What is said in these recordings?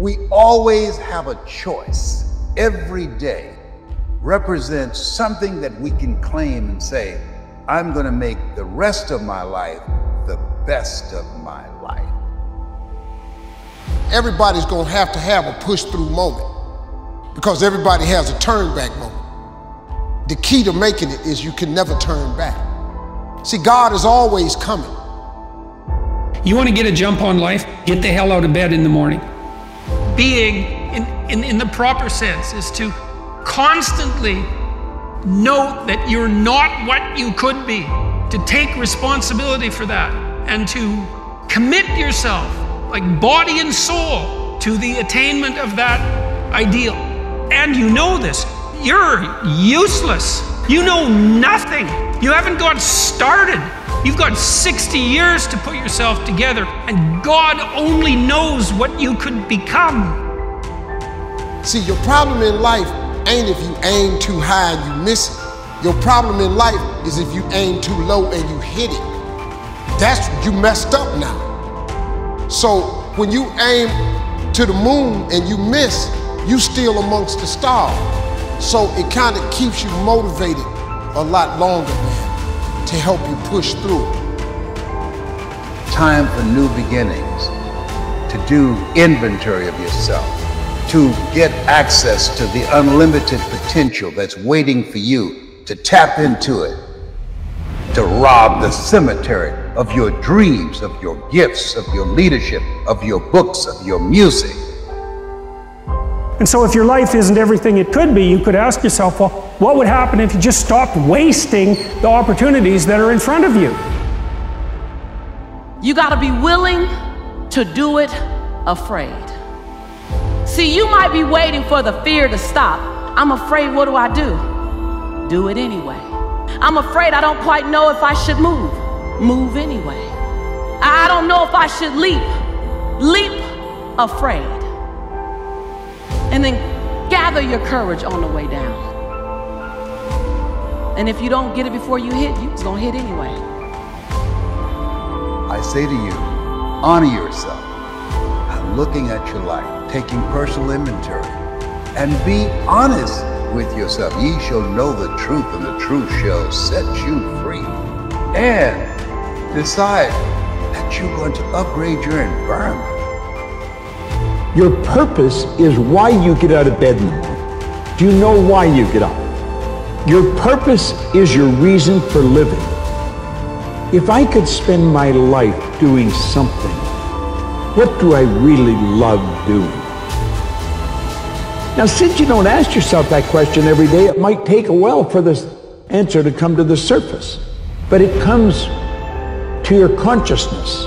We always have a choice. Every day represents something that we can claim and say, I'm going to make the rest of my life the best of my life. Everybody's going to have to have a push through moment because everybody has a turn back moment. The key to making it is you can never turn back. See, God is always coming. You want to get a jump on life? Get the hell out of bed in the morning. Being, in, in, in the proper sense, is to constantly note that you're not what you could be, to take responsibility for that, and to commit yourself, like body and soul, to the attainment of that ideal. And you know this. You're useless. You know nothing. You haven't got started. You've got 60 years to put yourself together, and God only knows what you could become. See, your problem in life ain't if you aim too high and you miss it. Your problem in life is if you aim too low and you hit it. That's you messed up now. So when you aim to the moon and you miss, you still amongst the stars. So it kind of keeps you motivated a lot longer, man to help you push through. Time for new beginnings, to do inventory of yourself, to get access to the unlimited potential that's waiting for you to tap into it, to rob the cemetery of your dreams, of your gifts, of your leadership, of your books, of your music. And so, if your life isn't everything it could be, you could ask yourself, well, what would happen if you just stopped wasting the opportunities that are in front of you? You got to be willing to do it afraid. See, you might be waiting for the fear to stop. I'm afraid, what do I do? Do it anyway. I'm afraid I don't quite know if I should move. Move anyway. I don't know if I should leap. Leap afraid and then gather your courage on the way down. And if you don't get it before you hit, you're gonna hit anyway. I say to you, honor yourself. I'm looking at your life, taking personal inventory, and be honest with yourself. Ye shall know the truth, and the truth shall set you free. And decide that you're going to upgrade your environment. Your purpose is why you get out of bed in the morning. Do you know why you get up? Your purpose is your reason for living. If I could spend my life doing something, what do I really love doing? Now, since you don't ask yourself that question every day, it might take a while for this answer to come to the surface. But it comes to your consciousness.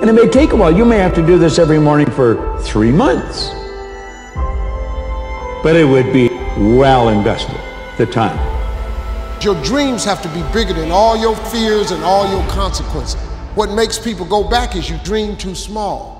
And it may take a while. You may have to do this every morning for three months. But it would be well invested, the time. Your dreams have to be bigger than all your fears and all your consequences. What makes people go back is you dream too small.